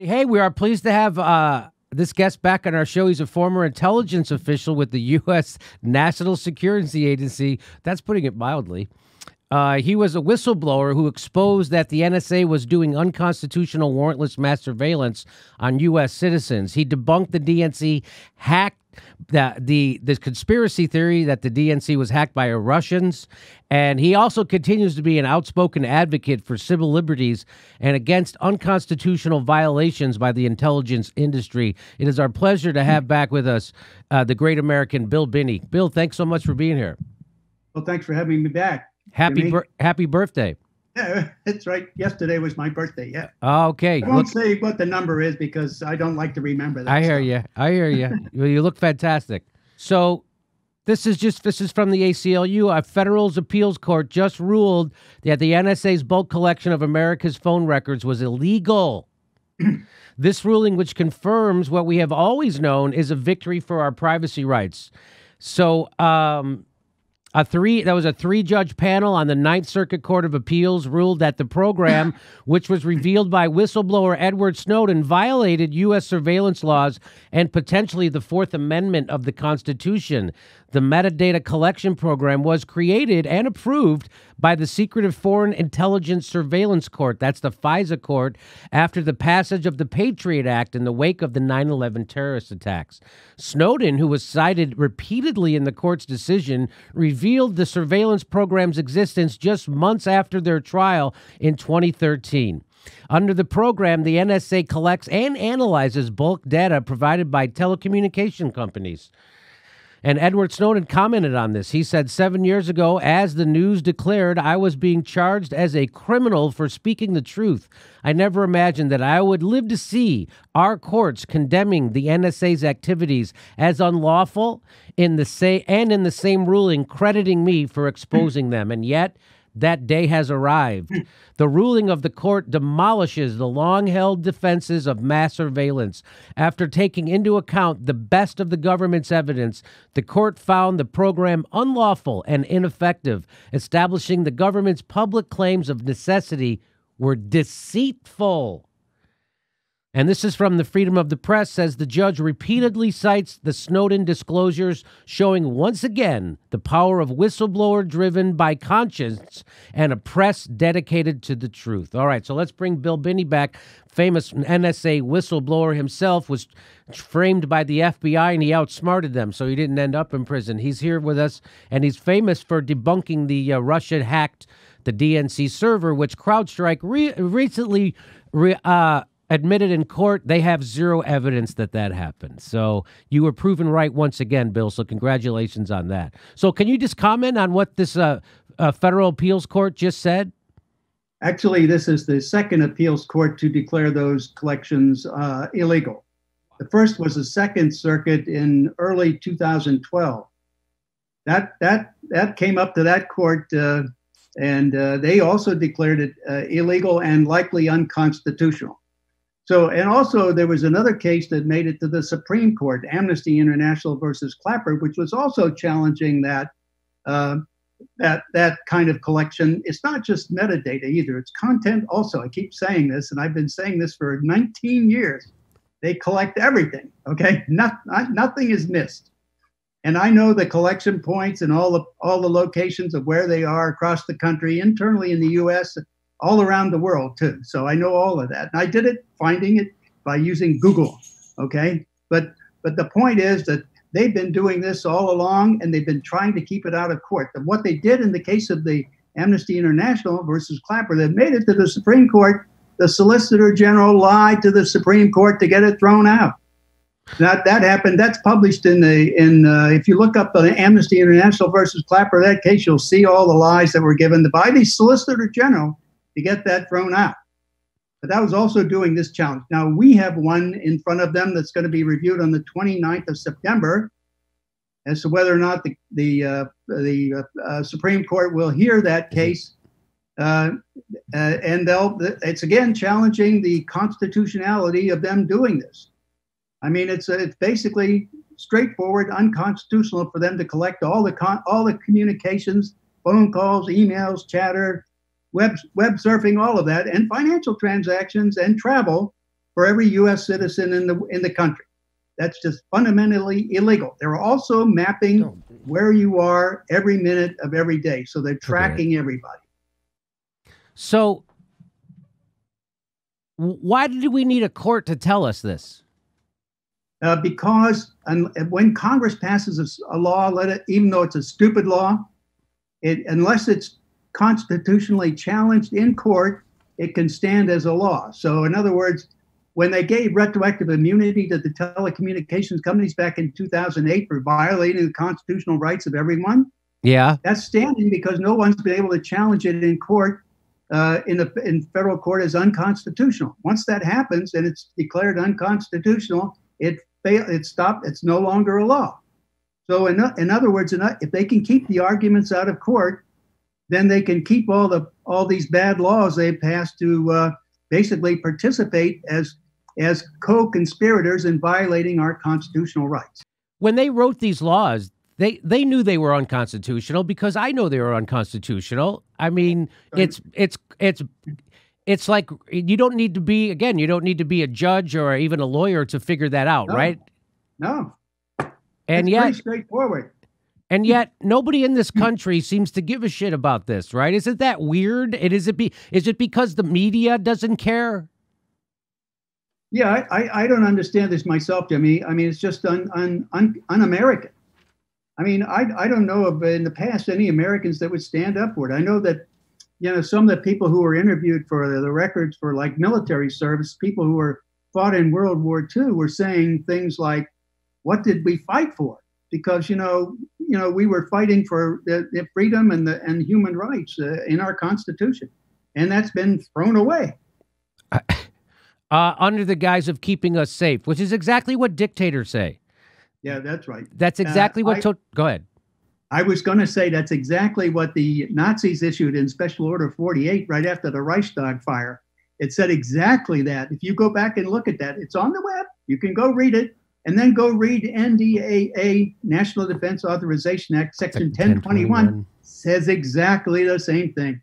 Hey, we are pleased to have uh, this guest back on our show. He's a former intelligence official with the U.S. National Security Agency. That's putting it mildly. Uh, he was a whistleblower who exposed that the NSA was doing unconstitutional warrantless mass surveillance on U.S. citizens. He debunked the DNC hacked the, the the conspiracy theory that the DNC was hacked by Russians, and he also continues to be an outspoken advocate for civil liberties and against unconstitutional violations by the intelligence industry. It is our pleasure to have back with us uh, the great American Bill Binney. Bill, thanks so much for being here. Well, thanks for having me back. Happy happy birthday. Yeah, that's right. Yesterday was my birthday. Yeah. Okay. I won't look, say what the number is because I don't like to remember that. I hear you. I hear you. you look fantastic. So, this is just this is from the ACLU. A federal appeals court just ruled that the NSA's bulk collection of America's phone records was illegal. this ruling, which confirms what we have always known, is a victory for our privacy rights. So, um, a three that was a three judge panel on the Ninth Circuit Court of Appeals ruled that the program, which was revealed by whistleblower Edward Snowden, violated U.S. surveillance laws and potentially the Fourth Amendment of the Constitution. The metadata collection program was created and approved by the Secretive Foreign Intelligence Surveillance Court, that's the FISA court, after the passage of the Patriot Act in the wake of the 9 11 terrorist attacks. Snowden, who was cited repeatedly in the court's decision, revealed the surveillance program's existence just months after their trial in 2013. Under the program, the NSA collects and analyzes bulk data provided by telecommunication companies. And Edward Snowden commented on this. He said, Seven years ago, as the news declared, I was being charged as a criminal for speaking the truth. I never imagined that I would live to see our courts condemning the NSA's activities as unlawful in the say and in the same ruling crediting me for exposing them. And yet, that day has arrived. Hmm. The ruling of the court demolishes the long held defenses of mass surveillance. After taking into account the best of the government's evidence, the court found the program unlawful and ineffective, establishing the government's public claims of necessity were deceitful. And this is from the Freedom of the Press says the judge repeatedly cites the Snowden disclosures showing once again the power of whistleblower driven by conscience and a press dedicated to the truth. All right, so let's bring Bill Binney back. Famous NSA whistleblower himself was framed by the FBI and he outsmarted them, so he didn't end up in prison. He's here with us and he's famous for debunking the uh, Russia hacked the DNC server, which CrowdStrike re- recently re- uh, admitted in court they have zero evidence that that happened. So you were proven right once again, Bill. So congratulations on that. So can you just comment on what this uh, uh, federal appeals court just said? Actually, this is the second appeals court to declare those collections uh, illegal. The first was the Second Circuit in early 2012. That that that came up to that court, uh, and uh, they also declared it uh, illegal and likely unconstitutional. So, and also there was another case that made it to the Supreme Court, Amnesty International versus Clapper, which was also challenging that uh, that that kind of collection. It's not just metadata either; it's content also. I keep saying this, and I've been saying this for 19 years. They collect everything. Okay, not, not nothing is missed. And I know the collection points and all the all the locations of where they are across the country, internally in the U.S all around the world too. So I know all of that. And I did it finding it by using Google. Okay. But but the point is that they've been doing this all along and they've been trying to keep it out of court. And what they did in the case of the Amnesty International versus Clapper, they made it to the Supreme Court. The Solicitor General lied to the Supreme Court to get it thrown out. That that happened. That's published in the in. Uh, if you look up the Amnesty International versus Clapper, that case, you'll see all the lies that were given by the Solicitor General to get that thrown out. But that was also doing this challenge. Now we have one in front of them that's going to be reviewed on the 29th of September as to whether or not the the uh, the uh, Supreme Court will hear that case, uh, uh and they'll. It's again challenging the constitutionality of them doing this. I mean, it's it's basically straightforward, unconstitutional for them to collect all the con- all the communications, phone calls, emails, chatter, web web surfing, all of that, and financial transactions and travel for every U.S. citizen in the in the country. That's just fundamentally illegal. They're also mapping Oh. where you are every minute of every day, so they're tracking everybody. So, why did we need a court to tell us this? uh, because un- when Congress passes a law, let it, even though it's a stupid law, it, unless it's constitutionally challenged in court, it can stand as a law. So, in other words, when they gave retroactive immunity to the telecommunications companies back in 2008 for violating the constitutional rights of everyone, Yeah. that's standing because no one's been able to challenge it in court uh, in the in federal court as unconstitutional. Once that happens and it's declared unconstitutional, it fail it stopped. It's no longer a law. So in, in other words, if they can keep the arguments out of court, then they can keep all the all these bad laws they passed to uh, basically participate as as co-conspirators in violating our constitutional rights. When they wrote these laws, they they knew they were unconstitutional because I know they were unconstitutional. I mean, it's it's it's it's like you don't need to be again, you don't need to be a judge or even a lawyer to figure that out, No. right? No, And it's yet pretty straightforward. And yet, nobody in this country seems to give a shit about this, right? Isn't that weird? It is it be is it because the media doesn't care? Yeah, I, I, I don't understand this myself, Jimmy. I mean, it's just un, un, un, un-American. I mean, I, I don't know of in the past any Americans that would stand up for it. I know that, you know, some of the people who were interviewed for the, the records for like military service, people who were fought in World War II, were saying things like, "What did we fight for?" Because you know, you know, we were fighting for the, the freedom and the and human rights uh, in our Constitution, and that's been thrown away. Uh, under the guise of keeping us safe, which is exactly what dictators say. Yeah, that's right. That's exactly what. I- to- go ahead. I was going to say that's exactly what the Nazis issued in Special Order 48 right after the Reichstag fire. It said exactly that. If you go back and look at that, it's on the web. You can go read it and then go read NDAA, National Defense Authorization Act, Section 1021, says exactly the same thing.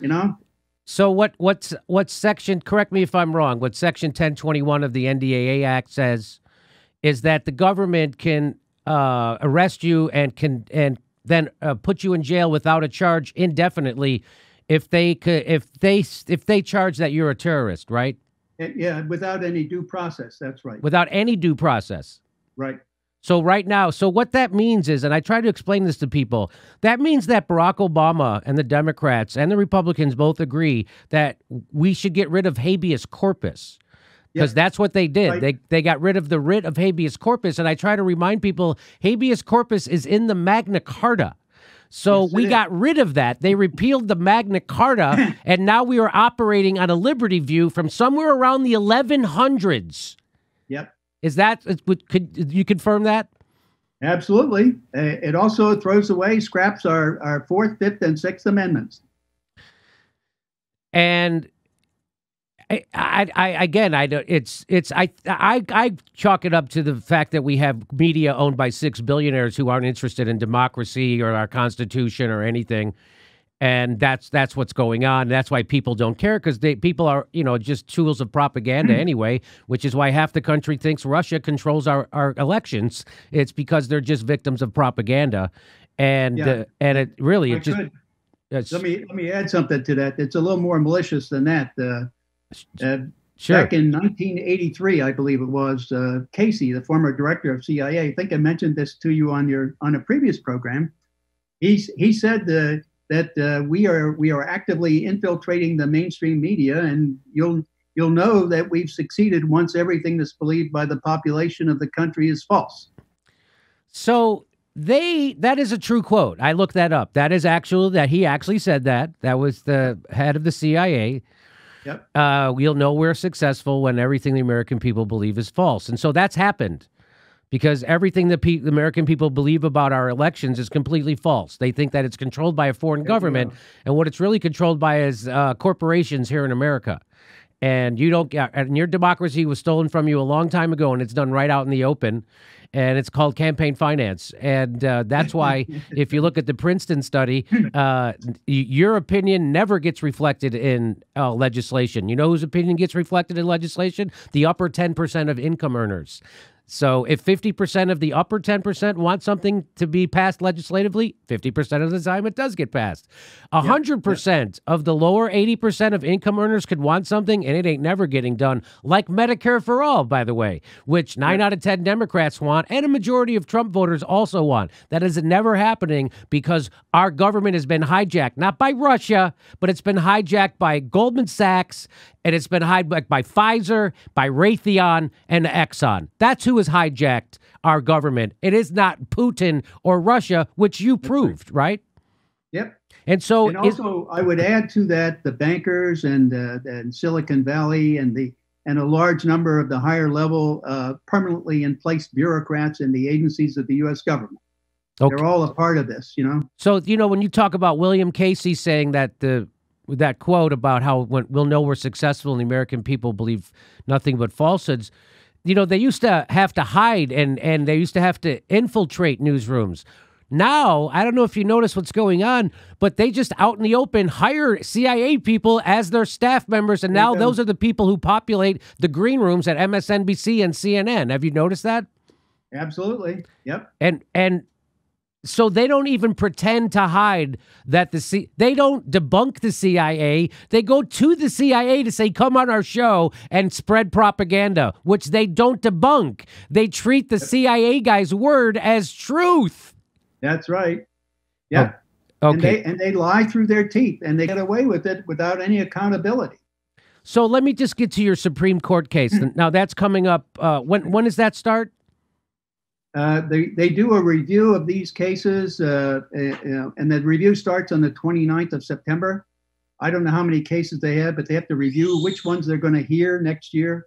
You know? So what? What's what section? Correct me if I'm wrong. What section 1021 of the NDAA Act says is that the government can uh, arrest you and can and then uh, put you in jail without a charge indefinitely if they could if they if they charge that you're a terrorist, right? And, yeah, without any due process. That's right. Without any due process. Right. So right now, so what that means is, and I try to explain this to people, that means that Barack Obama and the Democrats and the Republicans both agree that we should get rid of habeas corpus. Because Yeah. that's what they did. Right. They they got rid of the writ of habeas corpus, and I try to remind people habeas corpus is in the Magna Carta. So Yes, we got rid of that. They repealed the Magna Carta, and now we are operating on a Liberty View from somewhere around the 1100s. Yep. Is that could you confirm that? Absolutely. It also throws away, scraps our, our Fourth, Fifth, and Sixth Amendments. and I, I, I again, I don't. It's, it's. I, I, I chalk it up to the fact that we have media owned by six billionaires who aren't interested in democracy or our constitution or anything, and that's that's what's going on. That's why people don't care because they people are you know just tools of propaganda anyway. Which is why half the country thinks Russia controls our our elections. It's because they're just victims of propaganda, and Yeah. uh, and it really I it just Let me let me add something to that. It's a little more malicious than that. Uh, uh, sure. Back in 1983, I believe it was, uh, Casey, the former director of CIA, I think I mentioned this to you on your on a previous program. He's, he said uh, that uh, we are we are actively infiltrating the mainstream media, and you'll you'll know that we've succeeded once everything that's believed by the population of the country is false. So they that is a true quote. I looked that up. That is actual that he actually said that. That was the head of the CIA. Yep. Uh, we'll know we're successful when everything the American people believe is false, and so that's happened because everything the, pe- the American people believe about our elections is completely false. They think that it's controlled by a foreign government, go. and what it's really controlled by is uh, corporations here in America. and you don't get and your democracy was stolen from you a long time ago and it's done right out in the open and it's called campaign finance. And uh, that's why if you look at the princeton study uh, your opinion never gets reflected in uh, legislation. You know whose opinion gets reflected in legislation? The upper 10% of income earners so if 50% of the upper 10% want something to be passed legislatively, 50% of the time it does get passed. 100% of the lower 80% of income earners could want something and it ain't never getting done, like Medicare for all, by the way, which 9 out of 10 Democrats want and a majority of Trump voters also want. That is never happening because our government has been hijacked, not by Russia, but it's been hijacked by Goldman Sachs and it's been hijacked by Pfizer, by Raytheon, and Exxon. That's who has hijacked our government. It is not Putin or Russia, which you proved, right? Yep. And so, and also, I would add to that the bankers and uh, and Silicon Valley and the and a large number of the higher level uh, permanently in place bureaucrats in the agencies of the U.S. government. Okay. They're all a part of this, you know. so you know when you talk about William Casey saying that the that quote about how when we'll know we're successful and the American people believe nothing but falsehoods. You know, they used to have to hide and and they used to have to infiltrate newsrooms. Now, I don't know if you notice what's going on, but they just out in the open hire CIA people as their staff members, and now those are the people who populate the green rooms at MSNBC and CNN. Have you noticed that? Absolutely. Yep. and and so they don't even pretend to hide that the C- they don't debunk the CIA. They go to the CIA to say, "Come on our show and spread propaganda," which they don't debunk. They treat the CIA guy's word as truth. That's right. Yeah. Okay. And they and they lie through their teeth and they get away with it without any accountability. so let me just get to your Supreme Court case. now that's coming up. Uh, when when does that start? Uh, they, they do a review of these cases, uh, uh, know, and the review starts on the 29th of September. I don't know how many cases they have, but they have to review which ones they're going to hear next year.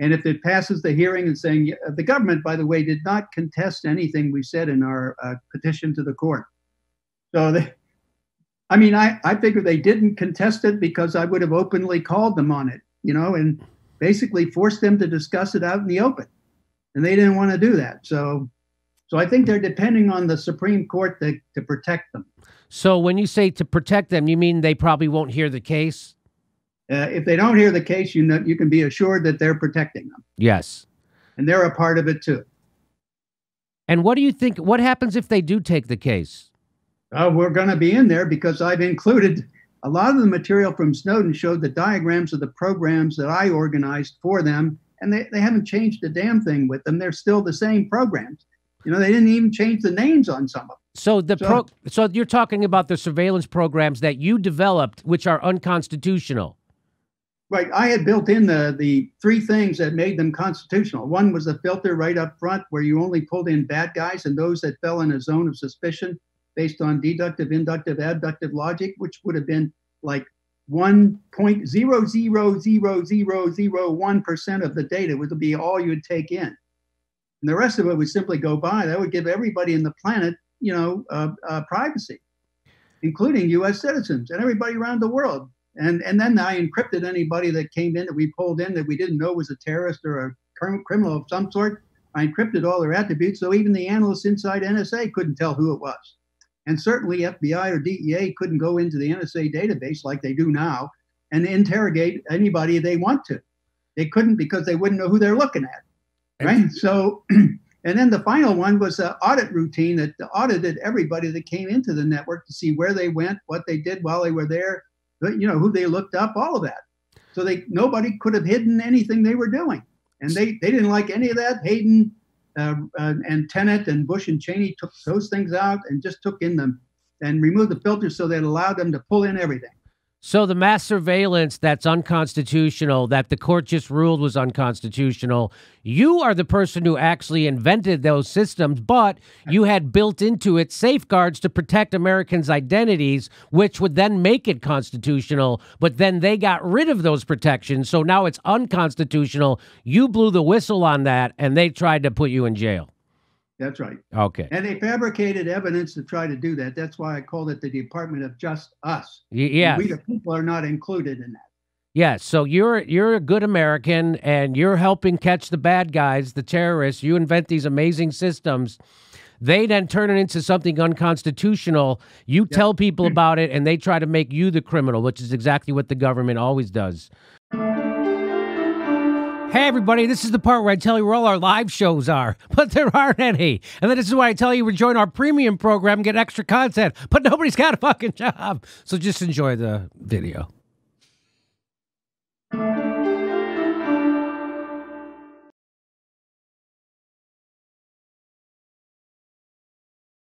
And if it passes the hearing and saying, uh, the government, by the way, did not contest anything we said in our uh, petition to the court. So they, I mean, I, I figure they didn't contest it because I would have openly called them on it, you know, and basically forced them to discuss it out in the open and they didn't want to do that. So, so I think they're depending on the Supreme Court to, to protect them. So when you say to protect them, you mean they probably won't hear the case? Uh, if they don't hear the case, you know, you can be assured that they're protecting them, Yes. and they're a part of it too. And what do you think? What happens if they do take the case? Uh, we're going to be in there because I've included a lot of the material from Snowden showed the diagrams of the programs that I organized for them, and they, they haven't changed a damn thing with them. They're still the same programs. You know, they didn't even change the names on some of them. So the So- pro, so you're talking about the surveillance programs that you developed, which are unconstitutional. Right. I had built in the the three things that made them constitutional. One was a filter right up front where you only pulled in bad guys and those that fell in a zone of suspicion based on deductive, inductive, abductive logic, which would have been like one point zero zero zero zero zero one percent of the data would be all you'd take in. And the rest of it would simply go by. That would give everybody in the planet, you know, uh, uh, privacy, including U.S. citizens and everybody around the world and and then I encrypted anybody that came in that we pulled in that we didn't know was a terrorist or a crim- criminal of some sort. I encrypted all their attributes, so even the analysts inside NSA couldn't tell who it was, and certainly FBI or DEA couldn't go into the NSA database like they do now and interrogate anybody they want to. They couldn't because they wouldn't know who they're looking at, right? So. And then the final one was an audit routine that audited everybody that came into the network to see where they went, what they did while they were there, you know who they looked up all of that so they nobody could have hidden anything they were doing and they they didn't like any of that hayden uh, and Tenet and bush and cheney took those things out and just took in them and removed the filters so that allowed them to pull in everything So the mass surveillance that's unconstitutional, that the court just ruled was unconstitutional, you are the person who actually invented those systems, but you had built into it safeguards to protect Americans' identities, which would then make it constitutional. But then they got rid of those protections, so now it's unconstitutional. You blew the whistle on that, and they tried to put you in jail. That's right Okay. and they fabricated evidence to try to do that that's why i called it the department of just us Y- yeah. we the people are not included in that Yeah, so you're you're a good American and you're helping catch the bad guys, the terrorists. You invent these amazing systems. They then turn it into something unconstitutional. You tell people hmm. about it and they try to make you the criminal, which is exactly what the government always does. Hey, everybody, this is the part where I tell you where all our live shows are, but there aren't any. And then this is why I tell you to join our premium program and get extra content, but nobody's got a fucking job. So just enjoy the video.